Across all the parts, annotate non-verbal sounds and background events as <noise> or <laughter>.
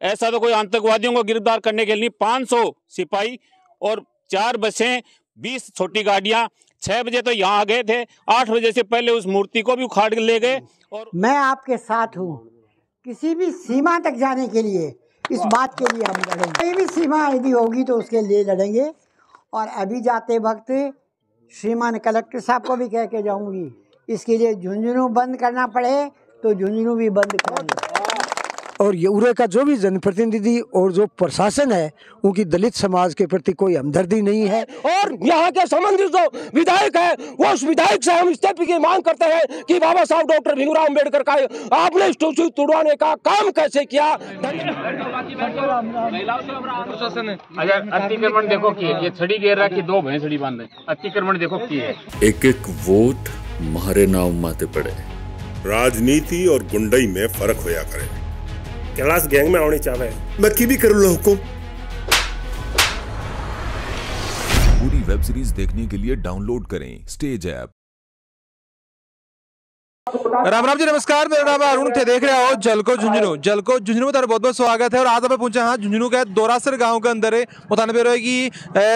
ऐसा तो कोई आतंकवादियों को गिरफ़्तार करने के लिए 500 सिपाही और चार बसें, बीस छोटी गाड़ियाँ, छह बजे तो यहाँ आ गए थे, आठ बजे से पहले उस मूर्ति को भी उखाड़ ले गए और मैं आपके साथ हूँ। किसी भी सीमा तक जाने के लिए, इस बात के लिए हम लड़ेंगे। कोई भी सीमा यदि होगी तो उसके लिए लड़ेंगे। और अभी जाते वक्त श्रीमान कलेक्टर साहब को भी कह के जाऊँगी, इसके लिए झुंझुनू बंद करना पड़े तो झुंझुनू भी बंद करेंगे और ये उरे का जो भी जनप्रतिनिधि और जो प्रशासन है उनकी दलित समाज के प्रति कोई हमदर्दी नहीं है। और यहाँ के संबंधित जो विधायक है वो उस विधायक से हम इस्तीफे की मांग करते हैं कि बाबा साहब डॉक्टर भीमराव अंबेडकर का आपने स्टैचू तुड़वाने का काम कैसे किया? अतिक्रमण देखो ये छड़ी की दो भैंसड़ी बाँध अतिक्रमण देखो की है एक एक वोट मारे नाम माते पड़े। राजनीति और गुंडई में फ़र्क होया करे। कैलाश गैंग में आने चाहे मैं की भी करूँ हुकुम पूरी वेब सीरीज़ देखने के लिए डाउनलोड करें स्टेज ऐप। राम राम जी नमस्कार। मेरा नाम है अरुण थे देख रहे हो जलको झुंझुनू। जलको झुंझुनू में तारा बहुत बहुत स्वागत है और आज हमें पहुँचे हाँ। झुंझुनू के दोरासर गाँव के अंदर। मुतानबे रहे कि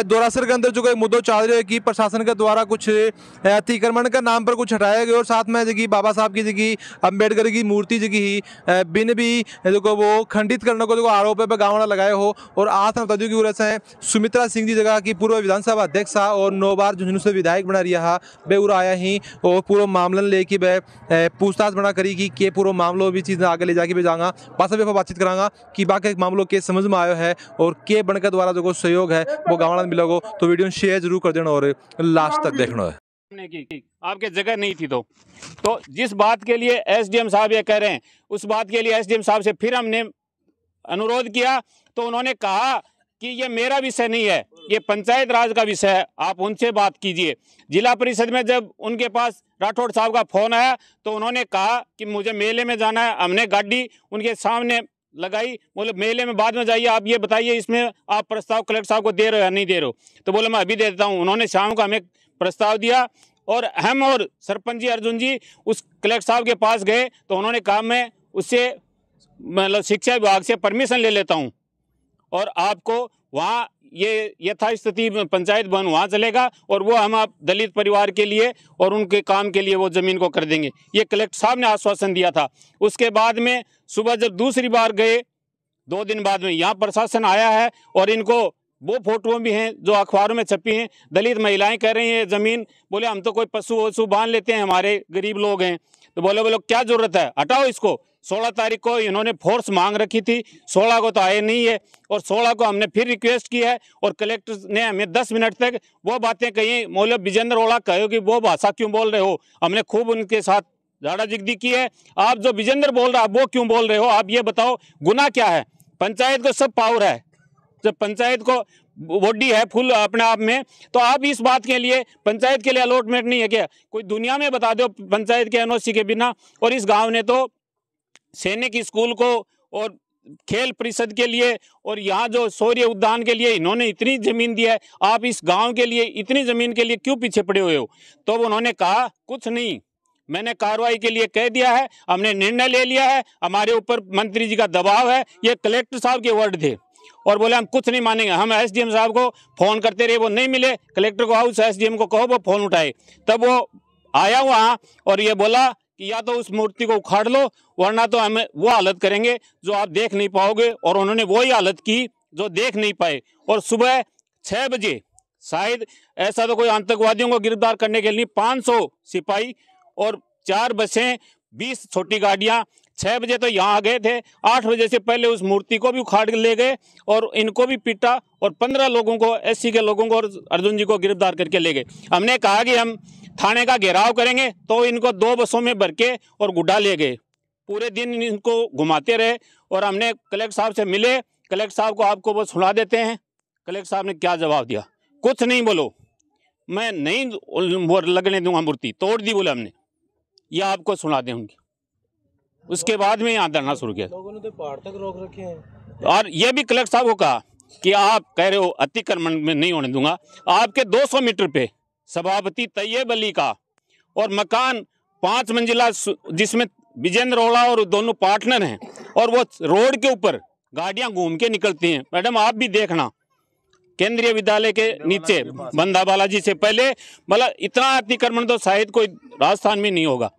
दोरासर के अंदर जो कोई मुद्दों चल रहे कि प्रशासन के द्वारा कुछ अतिक्रमण के नाम पर कुछ हटाया गया और साथ में जगह बाबा साहब की जगह अंबेडकर की मूर्ति जगह ही बिन भी जो वो खंडित करने को जो आरोप है गाँव लगाए हो। और आज हम बता दूँ कि उरे से सुमित्रा सिंह जी जगह की पूर्व विधानसभा अध्यक्ष हा और नौ बार झुंझुनू से विधायक बना रहा हा। उरा आया ही और पूरा मामला लेके अ, पूछताछ बना करी कि पूरा मामलो भी चीज़ आगे ले जाके भी बस अभी बातचीत करांगा कि बाकी मामलों के समझ में आयो है और के बनकर द्वारा जो सहयोग है, वो गाँव वाला मिलोगो तो वीडियो शेयर ज़रूर कर देना और लास्ट तक देखना है। आपके जगह नहीं थी तो तो जिस बात के लिए एसडीएम साहब ये कह रहे हैं, उस बात के लिए एसडीएम साहब से फिर हमने अनुरोध किया तो उन्होंने कहा कि ये मेरा विषय नहीं है, ये पंचायत राज का विषय है, आप उनसे बात कीजिए। जिला परिषद में जब उनके पास राठौड़ साहब का फ़ोन आया तो उन्होंने कहा कि मुझे मेले में जाना है, हमने गाड़ी उनके सामने लगाई, बोले, मेले में बाद में जाइए, आप ये बताइए, इसमें आप प्रस्ताव कलेक्टर साहब को दे रहे हो या नहीं दे रहे हो? तो बोले, मैं अभी दे देता हूँ। उन्होंने शाम को हमें प्रस्ताव दिया और हम और सरपंच जी, अर्जुन जी, उस कलेक्टर साहब के पास गए तो उन्होंने कहा, मैं उससे मतलब शिक्षा विभाग से परमिशन ले लेता हूँ। और आपको वहाँ ये यथास्थिति पंचायत भवन वहाँ चलेगा और वो हम आप दलित परिवार के लिए और उनके काम के लिए वो ज़मीन को कर देंगे। ये कलेक्टर साहब ने आश्वासन दिया था। उसके बाद में सुबह जब दूसरी बार गए, दो दिन बाद में यहाँ प्रशासन आया है और इनको वो फ़ोटो भी हैं जो अखबारों में छपी हैं। दलित महिलाएँ कह रही हैं ज़मीन बोले, हम तो कोई पशु वशु बाँध लेते हैं, हमारे गरीब लोग हैं। तो बोले बोलो क्या ज़रूरत है? हटाओ इसको। सोलह तारीख को इन्होंने फोर्स मांग रखी थी। सोलह को तो आए नहीं है और सोलह को हमने फिर रिक्वेस्ट की है और कलेक्टर ने हमें दस मिनट तक वो बातें कही। बोले विजेंद्र ओला कहो कि वो भाषा क्यों बोल रहे हो? हमने खूब उनके साथ झाड़ा जिगदी की है। आप जो विजेंद्र बोल रहा है वो क्यों बोल रहे हो? आप ये बताओ, गुना क्या है? पंचायत को सब पावर है। जब पंचायत को बॉडी है फुल अपने आप में तो आप इस बात के लिए पंचायत के लिए अलॉटमेंट नहीं है क्या? कोई दुनिया में बता दो पंचायत के एनओसी के बिना और इस गाँव ने तो सैनिक स्कूल को और खेल परिषद के लिए और यहाँ जो सौर्य उद्यान के लिए इन्होंने इतनी ज़मीन दी है, आप इस गाँव के लिए इतनी ज़मीन के लिए क्यों पीछे पड़े हुए हो? तो उन्होंने कहा, कुछ नहीं, मैंने कार्रवाई के लिए कह दिया है, हमने निर्णय ले लिया है, हमारे ऊपर मंत्री जी का दबाव है, ये कलेक्टर साहब के वर्ड थे। और बोले, हम कुछ नहीं मानेंगे, हम एसडीएम साहब को फ़ोन करते रहे, वो नहीं मिले, कलेक्टर को हाउस एसडीएम को कहो, वो फ़ोन उठाए। तब वो आया वहाँ और ये बोला कि या तो उस मूर्ति को उखाड़ लो, वरना तो हमें वो हालत करेंगे जो आप देख नहीं पाओगे और उन्होंने वही हालत की जो देख नहीं पाए। और सुबह छः बजे शायद ऐसा तो कोई आतंकवादियों को गिरफ़्तार करने के लिए 500 सिपाही और चार बसें, बीस छोटी गाड़ियाँ छः बजे तो यहाँ आ गए थे, आठ बजे से पहले उस मूर्ति को भी उखाड़ ले गए और इनको भी पीटा और पंद्रह लोगों को, एससी के लोगों को और अर्जुन जी को गिरफ़्तार करके ले गए। हमने कहा कि हम थाने का घेराव करेंगे तो इनको दो बसों में भर के और गुड्डा ले गए। पूरे दिन इनको घुमाते रहे और हमने कलेक्टर साहब से मिले कलेक्टर साहब को आपको वो सुना देते हैं। कलेक्टर साहब ने क्या जवाब दिया? कुछ नहीं बोलो। मैं नहीं वो लगने दूँगा मूर्ति तोड़ दी बोले हमने। ये आपको सुना दें उनकी। उसके बाद में यहाँ धरना शुरू किया। लोगों ने तो पहाड़ तक रोक रखे हैं। और ये भी कलेक्टर साहब को कहा कि आप कह रहे हो अतिक्रमण में नहीं होने दूँगा। आपके 200 मीटर पे सभापति तैयब अली का। और मकान पाँच मंजिला जिसमें विजेंद्र ओला और दोनों पार्टनर हैं और वो रोड के ऊपर गाड़ियाँ घूम के निकलती हैं। मैडम आप भी देखना। केंद्रीय विद्यालय के नीचे बंदा बालाजी से पहले मतलब इतना अतिक्रमण तो शायद कोई राजस्थान में नहीं होगा।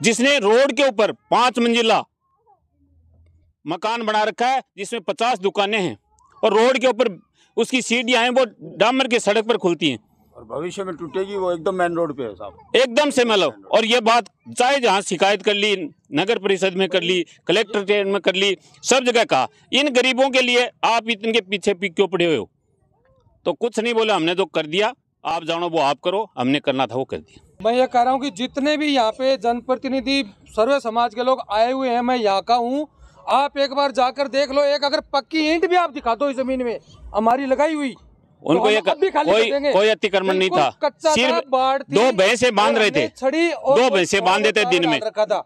जिसने रोड के ऊपर पाँच मंजिला मकान बना रखा है जिसमें पचास दुकानें हैं और रोड के ऊपर उसकी सीढ़ियाँ हैं वो डामर के सड़क पर खुलती हैं। और भविष्य में टूटेगी वो एकदम मेन रोड पे है साहब। एकदम से मतलब। और ये बात चाहे जहाँ शिकायत कर ली नगर परिषद में कर ली कलेक्टर में कर ली सब जगह कहा। इन गरीबों के लिए आप इनके पीछे पी क्यों पड़े हुए हो? तो कुछ नहीं बोले हमने तो कर दिया। आप जानो वो आप करो हमने करना था वो कर दिया। मैं ये कह रहा हूँ कि जितने भी यहाँ पे जनप्रतिनिधि सर्वे समाज के लोग आए हुए हैं मैं यहाँ का हूँ। आप एक बार जाकर देख लो एक अगर पक्की ईंट भी आप दिखा दो इस ज़मीन में हमारी लगाई हुई। उनको तो ये भी खाली कोई कोई अतिक्रमण नहीं था। सिर्फ़ दो भैंसे बाँध रहे थे। छड़ी दो भैंसे बाँध देते दिन में। रखा था।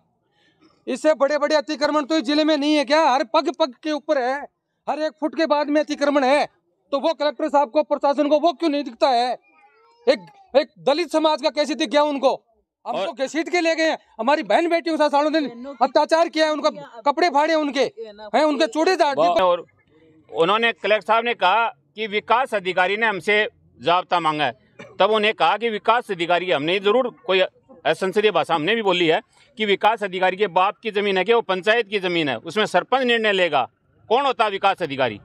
इससे बड़े बड़े अतिक्रमण तो इस ज़िले में नहीं है क्या? हर पग पग के ऊपर है। हर एक फुट के बाद में अतिक्रमण है। तो वो कलेक्टर साहब को प्रशासन को वो क्यों नहीं दिखता है? एक एक दलित समाज का कैसे दिख गया उनको? हम तो घसीट के ले गए हैं। हमारी बहन बेटियों के साथ सालों दिन अत्याचार किया है उनका कपड़े फाड़े उनके। हैं उनके चूड़े झाड़ और उन्होंने कलेक्टर साहब ने कहा कि विकास अधिकारी ने हमसे जाब्ता मांगा है। तब उन्हें कहा कि विकास अधिकारी, हमने ज़रूर कोई संसदीय भाषा हमने भी बोली है कि विकास अधिकारी के बाप की ज़मीन है कि वो पंचायत की ज़मीन है, उसमें सरपंच निर्णय लेगा। कौन होता है विकास अधिकारी?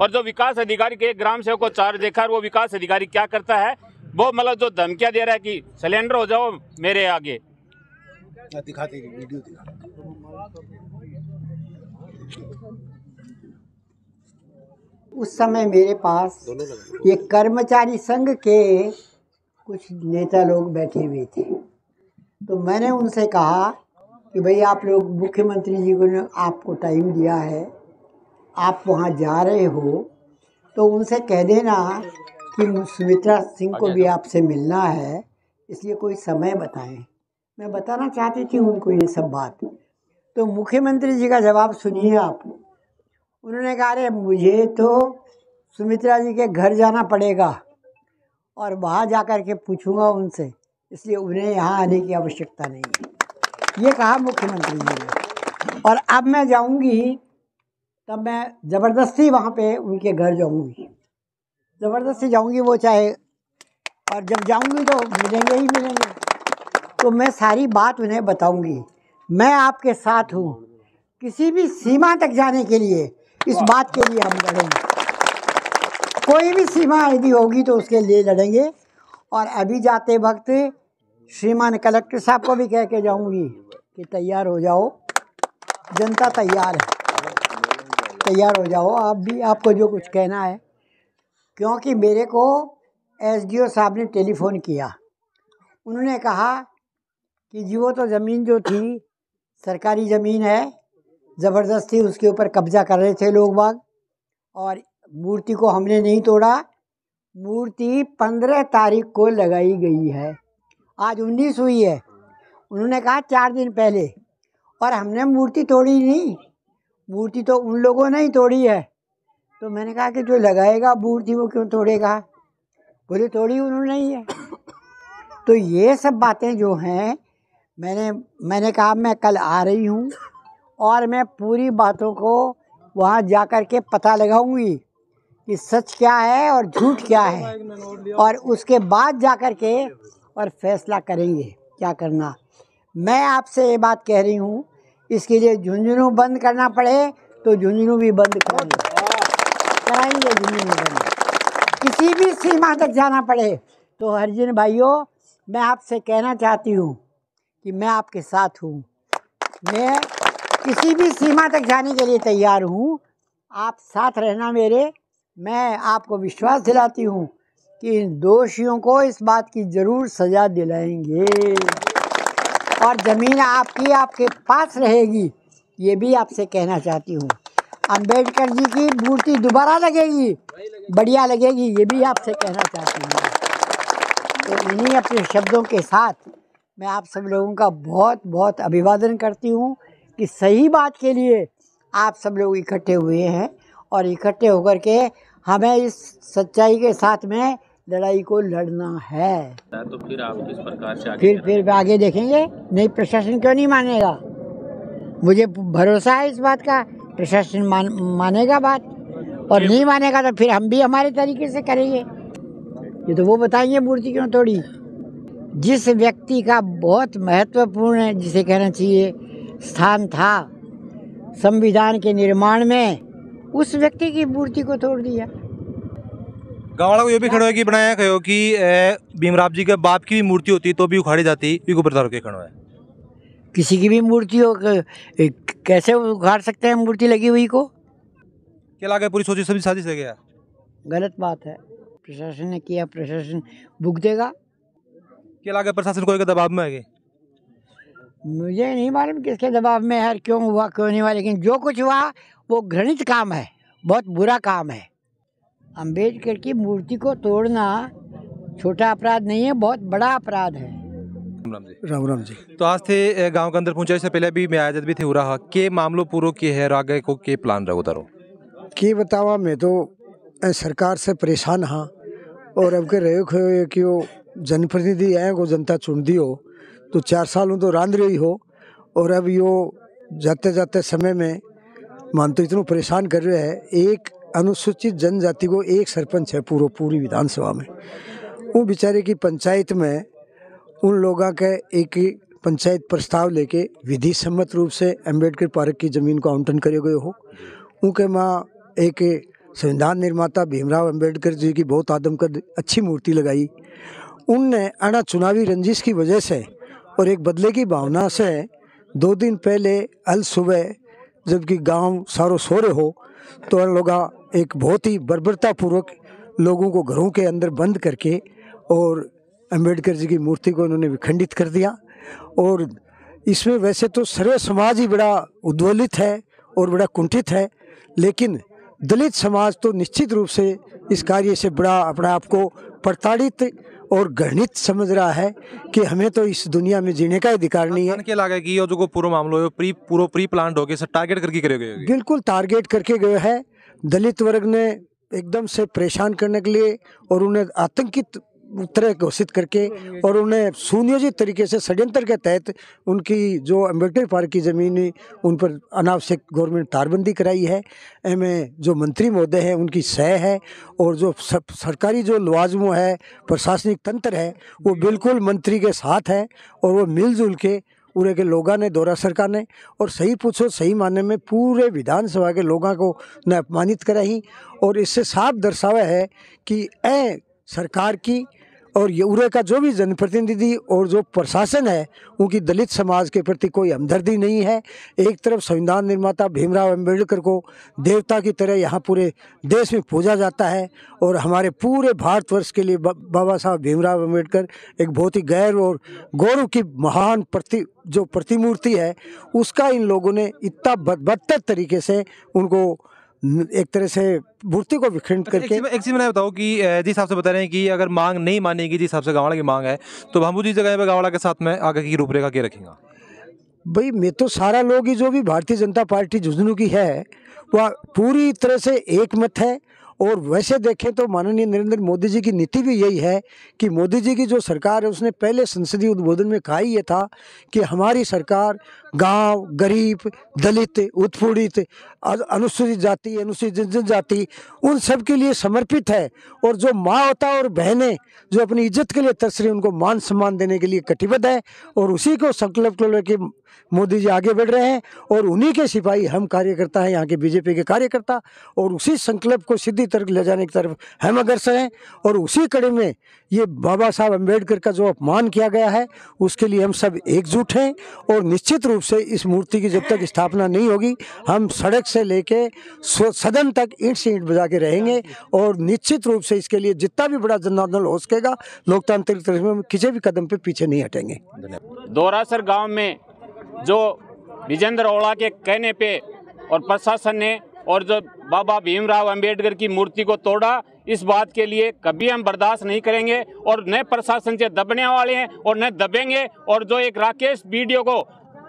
और जो विकास अधिकारी के ग्राम सेवक को चार्ज देखा वो विकास अधिकारी क्या करता है? वो मतलब जो धमकियाँ दे रहा है कि सिलेंडर हो जाओ मेरे आगे। दिखाते वीडियो दिखा उस समय मेरे पास ये कर्मचारी संघ के कुछ नेता लोग बैठे हुए थे। तो मैंने उनसे कहा कि भाई आप लोग मुख्यमंत्री जी को ने आपको टाइम दिया है आप वहाँ जा रहे हो तो उनसे कह देना कि सुमित्रा सिंह को भी आपसे मिलना है इसलिए कोई समय बताएँ। मैं बताना चाहती थी उनको ये सब बात। तो मुख्यमंत्री जी का जवाब सुनिए आप। उन्होंने कहा, अरे, मुझे तो सुमित्रा जी के घर जाना पड़ेगा और वहाँ जा कर के पूछूँगा उनसे, इसलिए उन्हें यहाँ आने की आवश्यकता नहीं है। ये कहा मुख्यमंत्री जी ने। और अब मैं जाऊँगी, तब मैं ज़बरदस्ती वहाँ पे उनके घर जाऊँगी। ज़बरदस्ती जाऊँगी वो चाहे, और जब जाऊँगी तो मिलेंगे ही मिलेंगे। तो मैं सारी बात उन्हें बताऊँगी। मैं आपके साथ हूँ। किसी भी सीमा तक जाने के लिए इस बात के लिए हम लड़ेंगे। कोई भी सीमा यदि होगी तो उसके लिए लड़ेंगे। और अभी जाते वक्त श्रीमान कलेक्टर साहब को भी कह के जाऊँगी कि तैयार हो जाओ। जनता तैयार है। तैयार हो जाओ। आप भी, आपको जो कुछ कहना है। क्योंकि मेरे को एसडीओ साहब ने टेलीफोन किया। उन्होंने कहा कि जी वो तो ज़मीन जो थी, सरकारी ज़मीन है ज़बरदस्ती उसके ऊपर कब्जा कर रहे थे लोग बाग। और मूर्ति को हमने नहीं तोड़ा। मूर्ति पंद्रह तारीख को लगाई गई है। आज उन्नीस हुई है। उन्होंने कहा चार दिन पहले। और हमने मूर्ति तोड़ी नहीं। मूर्ति तो उन लोगों ने ही तोड़ी है। तो मैंने कहा कि जो लगाएगा मूर्ति वो क्यों तोड़ेगा? बोले, तोड़ी उन्होंने ही है। तो ये सब बातें जो हैं, मैंने मैंने कहा, मैं कल आ रही हूँ। और मैं पूरी बातों को वहाँ जा कर के पता लगाऊँगी कि सच क्या है और झूठ क्या है। और उसके बाद जा कर के और फैसला करेंगे क्या करना। मैं आपसे ये बात कह रही हूँ, इसके लिए झुंझुनू बंद करना पड़े तो झुंझुनू भी बंद कराएँगे कराएँगे झुंझुनू बंद। किसी भी सीमा तक जाना पड़े तो हरिजन भाइयों, मैं आपसे कहना चाहती हूँ कि मैं आपके साथ हूँ। मैं किसी भी सीमा तक जाने के लिए तैयार हूँ। आप साथ रहना मेरे। मैं आपको विश्वास दिलाती हूँ कि इन दोषियों को इस बात की ज़रूर सज़ा दिलाएँगे। और ज़मीन आपकी आपके पास रहेगी, ये भी आपसे कहना चाहती हूँ। अंबेडकर जी की मूर्ति दोबारा लगेगी, बढ़िया लगेगी, ये भी आपसे कहना चाहती हूँ। तो इन्हीं अपने शब्दों के साथ मैं आप सब लोगों का बहुत बहुत अभिवादन करती हूँ। कि सही बात के लिए आप सब लोग इकट्ठे हुए हैं और इकट्ठे होकर के हमें इस सच्चाई के साथ में लड़ाई को लड़ना है। तो फिर आप किस प्रकार से आगे फिर फिर आगे देखेंगे। नहीं प्रशासन क्यों नहीं मानेगा? मुझे भरोसा है इस बात का। प्रशासन मान मानेगा बात। और नहीं मानेगा तो फिर हम भी हमारे तरीके से करेंगे। ये तो वो बताएँगे मूर्ति क्यों तोड़ी जिस व्यक्ति का बहुत महत्वपूर्ण है जिसे कहना चाहिए स्थान था। संविधान के निर्माण में उस व्यक्ति की मूर्ति को तोड़ दिया। गाँव वाला को ये भी खड़ो है कि बनाया कहो कि भीमराव जी के बाप की भी मूर्ति होती तो भी उखाड़ी जाती ये ऊपर तार के खड़ो है। किसी की भी मूर्ति हो कैसे उखाड़ सकते हैं मूर्ति लगी हुई को? क्या लगा पूरी सोची सभी साजिश है गया? गलत बात है। प्रशासन ने किया प्रशासन भुगतेगा क्या लगा प्रशासन को दबाव में है मुझे नहीं मालूम किसके दबाव में है क्यों हुआ क्यों नहीं हुआ लेकिन जो कुछ हुआ वो घृणित काम है बहुत बुरा काम है। अंबेडकर की मूर्ति को तोड़ना छोटा अपराध नहीं है बहुत बड़ा अपराध है। राम जी। राम राम जी। तो आज थे गाँव के अंदर पहुँचे इससे पहले भी मैं आयोजन भी थे हो रहा के मामलों पूरो के है और आगे को के प्लान रहो तारो की बतावा मैं तो सरकार से परेशान हाँ और अब के रहे कि वो जनप्रतिनिधि आए को जनता चुन दी हो तो चार साल तो रांध रही हो, और अब यो जाते जाते समय में मान तो इतना परेशान कर रहे हैं, एक अनुसूचित जनजाति को एक सरपंच है पूरा, पूरी विधानसभा में। वो बेचारे की पंचायत में उन लोगों के एक पंचायत प्रस्ताव लेके विधि सम्मत रूप से अंबेडकर पार्क की ज़मीन को आवंटन करे गए हो। उनके माँ एक संविधान निर्माता भीमराव अंबेडकर जी की बहुत आदमकद अच्छी मूर्ति लगाई। उनने अना चुनावी रंजिश की वजह से और एक बदले की भावना से दो दिन पहले अल सुबह, जबकि गाँव सारो सो रहे हो तो लोग एक बहुत ही बर्बरतापूर्वक लोगों को घरों के अंदर बंद करके और अंबेडकर जी की मूर्ति को उन्होंने विखंडित कर दिया। और इसमें वैसे तो सर्व समाज ही बड़ा उद्वलित है और बड़ा कुंठित है, लेकिन दलित समाज तो निश्चित रूप से इस कार्य से बड़ा अपने आप को प्रताड़ित और गणित समझ रहा है कि हमें तो इस दुनिया में जीने का अधिकार नहीं है। क्या लगा कि जो को पूरा मामलो है प्री पूरा प्री प्लान हो गया सब टारगेट करके करे गए बिल्कुल टारगेट करके गए है। दलित वर्ग ने एकदम से परेशान करने के लिए और उन्हें आतंकित तरह घोषित करके और उन्हें सुनियोजित तरीके से षड्यंत्र के तहत उनकी जो अंबेडकर पार्क की ज़मीन उन पर अनावश्यक गवर्नमेंट तारबंदी कराई है। एमें जो मंत्री महोदय हैं उनकी सह है और जो सरकारी जो लवाजमों है प्रशासनिक तंत्र है वो बिल्कुल मंत्री के साथ है और वो मिलजुल के पूरे के लोगों ने दौरा सरकार ने और सही पूछो सही मानने में पूरे विधानसभा के लोगों को न अपमानित कराई। और इससे साफ़ दर्शावा है कि ए सरकार की और ये उरे का जो भी जनप्रतिनिधि और जो प्रशासन है, उनकी दलित समाज के प्रति कोई हमदर्दी नहीं है। एक तरफ़ संविधान निर्माता भीमराव अंबेडकर को देवता की तरह यहाँ पूरे देश में पूजा जाता है और हमारे पूरे भारतवर्ष के लिए बाबा साहब भीमराव अंबेडकर एक बहुत ही गैर और गौरव की महान प्रति, जो प्रतिमूर्ति है, उसका इन लोगों ने इतना बद- बदतर तरीके से उनको एक तरह से मूर्ति को विखंड एक करके एक चीज़ मैंने बताओ कि जिस हिसाब से बता रहे हैं कि अगर मांग नहीं मानेगी जिस हिसाब से गावड़ा की मांग है तो हम जी जगह पर गावड़ा के साथ में आगे की रूपरेखा के रखेंगे? भाई मैं तो सारा लोग ही जो भी भारतीय जनता पार्टी झुंझुनू की है वह पूरी तरह से एक मत है और वैसे देखें तो माननीय नरेंद्र मोदी जी की नीति भी यही है कि मोदी जी की जो सरकार है, उसने पहले संसदीय उद्बोधन में कहा ही ये था कि हमारी सरकार गाँव, गरीब, दलित, उत्पीड़ित अनुसूचित जाति, अनुसूचित जनजाति उन सब के लिए समर्पित है। और जो माँ होता और बहनें जो अपनी इज़्ज़त के लिए तरस रही उनको मान सम्मान देने के लिए कटिबद्ध है और उसी को संकल्प को लेके मोदी जी आगे बढ़ रहे हैं और उन्हीं के सिपाही हम कार्यकर्ता हैं, यहाँ के बीजेपी के कार्यकर्ता, और उसी संकल्प को सिद्धि तरफ़ ले जाने की तरफ़ हम अग्रसर हैं, और उसी कड़ी में ये बाबा साहब अंबेडकर का जो अपमान किया गया है, उसके लिए हम सब एकजुट हैं, और निश्चित रूप से इस मूर्ति की जब तक स्थापना नहीं होगी, हम सड़क से लेके सदन तक ईंट से ईंट बजा के रहेंगे, और निश्चित रूप से इसके लिए जितना भी बड़ा जन आंदोलन हो सकेगा, लोकतांत्रिक तरफ़ में किसी भी कदम पे पीछे नहीं हटेंगे। दोरासर गाँव में जो विजेंद्र ओला के कहने पे और प्रशासन ने और जो बाबा भीमराव अंबेडकर की मूर्ति को तोड़ा, इस बात के लिए कभी हम बर्दाश्त नहीं करेंगे और न प्रशासन से दबने वाले हैं और न दबेंगे। और जो एक राकेश वीडियो को,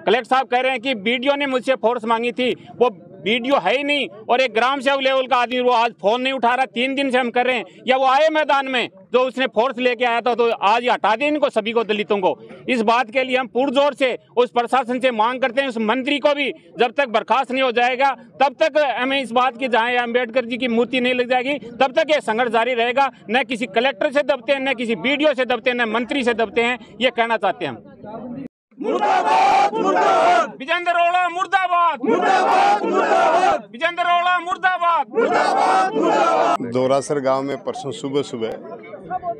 कलेक्टर साहब कह रहे हैं कि वीडियो ने मुझसे फोर्स मांगी थी, वो वीडियो है ही नहीं। और एक ग्राम सेवक लेवल का आदमी वो आज फ़ोन नहीं उठा रहा, तीन दिन से हम कर रहे हैं। या वो आए मैदान में, जो उसने फोर्स लेके आया था तो आज हटा दें इनको सभी को, दलितों को। इस बात के लिए हम पुरजोर से, उस प्रशासन से मांग करते हैं, उस मंत्री को भी, जब तक बर्खास्त नहीं हो जाएगा, तब तक हमें इस बात की, जहाँ अंबेडकर जी की मूर्ति नहीं लग जाएगी, तब तक ये संघर्ष जारी रहेगा। न किसी कलेक्टर से दबते हैं, न किसी बीडीओ से दबते हैं, न मंत्री से दबते हैं, ये कहना चाहते हैं हम। मुर्दाबाद मुर्दाबाद। विजेंद्र रोड़ा मुर्दाबाद। मुर्दाबाद मुर्दाबाद। विजेंद्र रोड़ा मुर्दाबाद मुर्दाबाद। दोरासर गाँव में परसों सुबह सुबह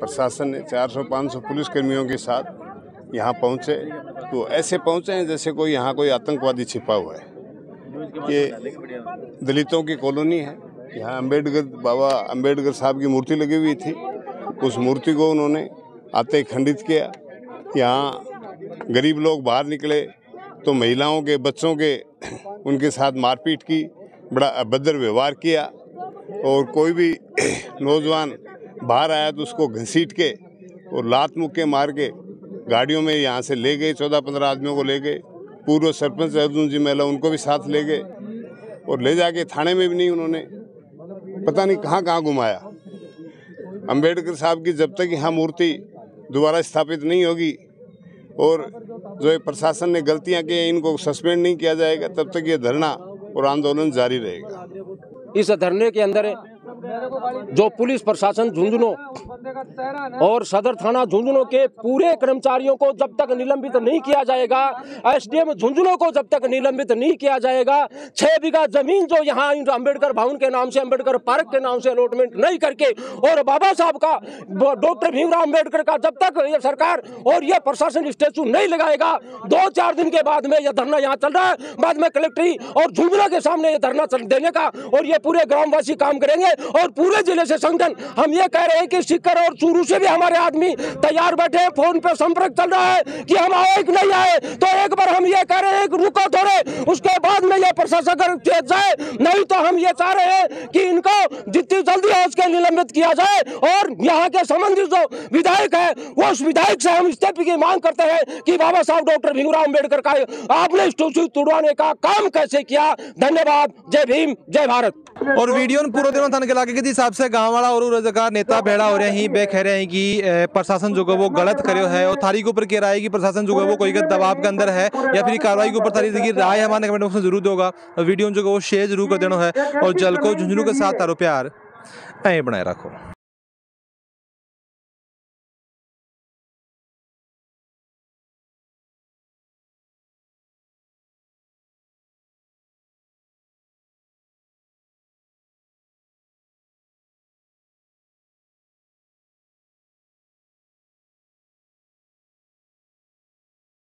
प्रशासन ने 400-500 पुलिस कर्मियों के साथ यहाँ पहुँचे। तो ऐसे पहुँचे हैं जैसे कोई यहाँ कोई आतंकवादी छिपा हुआ है। ये दलितों की कॉलोनी है। यहाँ अंबेडकर बाबा अंबेडकर साहब की मूर्ति लगी हुई थी। उस मूर्ति को उन्होंने आते ही खंडित किया। यहाँ गरीब लोग बाहर निकले तो महिलाओं के, बच्चों के, उनके साथ मारपीट की, बड़ा अभद्र व्यवहार किया और कोई भी <clears throat> नौजवान बाहर आया तो उसको घसीट के और लात मुक्के मार के गाड़ियों में यहाँ से ले गए चौदह पंद्रह आदमियों को ले गए। पूर्व सरपंच अर्जुन जी महिला उनको भी साथ ले गए और ले जाके थाने में भी नहीं उन्होंने। पता नहीं कहाँ कहाँ घुमाया। अंबेडकर साहब की जब तक यहाँ मूर्ति दोबारा स्थापित नहीं होगी और जो प्रशासन ने गलतियाँ की इनको सस्पेंड नहीं किया जाएगा, तब तक ये धरना और आंदोलन जारी रहेगा। इस धरने के अंदर जो पुलिस प्रशासन झुंझुनू और सदर थाना झुंझुनू के पूरे कर्मचारियों को जब तक निलंबित नहीं किया जाएगा, एसडीएम झुंझुनू को जब तक निलंबित नहीं किया जाएगा, छह बीघा ज़मीन जो यहाँ अंबेडकर भवन के नाम से, अंबेडकर पार्क के नाम से अलॉटमेंट नहीं करके, और बाबा साहब का, डॉक्टर भीमराव अंबेडकर का जब तक ये सरकार और ये प्रशासन स्टेचू नहीं लगाएगा, दो चार दिन के बाद में यह धरना यहाँ चल रहा है। बाद में कलेक्ट्री और झुंझुनू के सामने ये धरना देने का, और ये पूरे ग्रामवासी काम करेंगे, और पूरे ज़िले से संगठन, हम ये कह रहे हैं कि सिक्कर और चूरू से भी हमारे आदमी तैयार बैठे हैं, फ़ोन पे संपर्क चल रहा है कि हम आए कि नहीं आए। तो एक बार हम ये कह रहे हैं रुको थोड़े, उसके बाद में ये प्रशासन जाए, नहीं तो हम ये चाह रहे हैं कि इनको जितनी जल्दी हो उसके निलंबित किया जाए और यहाँ के संबंधित जो विधायक है, वो उस विधायक से हम इस्तीफे की मांग करते हैं कि बाबा साहब, डॉक्टर भीमराव अंबेडकर का आपने स्टैचू तुड़वाने का काम कैसे किया? धन्यवाद। जय भीम, जय भारत। और वीडियो पूरे दिन थाने के इलाके के हिसाब से गाँव वाला और रोज़गार नेता भेड़ा हो रहे हैं बे कह रहे हैं कि प्रशासन जो है वो गलत करो है और थारी के ऊपर कह रहा है कि प्रशासन जो है वो कोई दबाव के अंदर है या फिर कार्रवाई के ऊपर थारी देखिए राय हमारे कमेंट बॉक्स में ज़रूर दोगा। वीडियो जो है वो शेयर ज़रूर कर देना है और जल को झुंझुनू के साथ तारो प्यार। ऐ बनाए रखो।